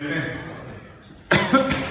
哎。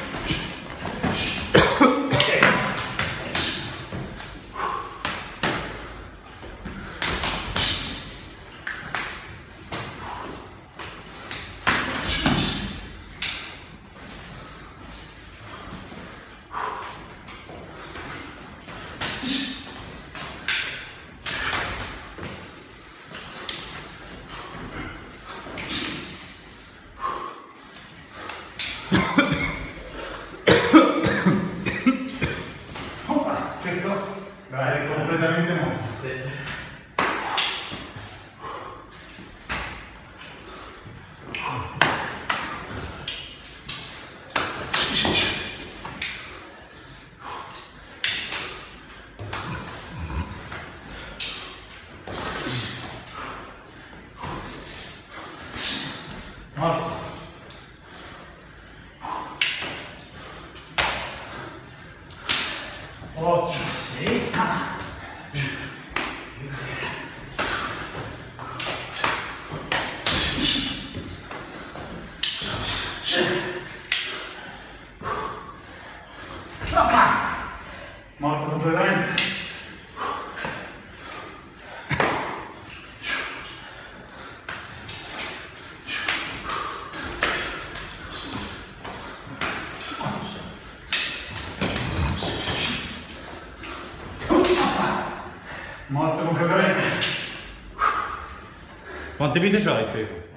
Questo è completamente morto. Sì. Morto. Morto completamente. Morto completamente. Quante vite c'hai Stefano?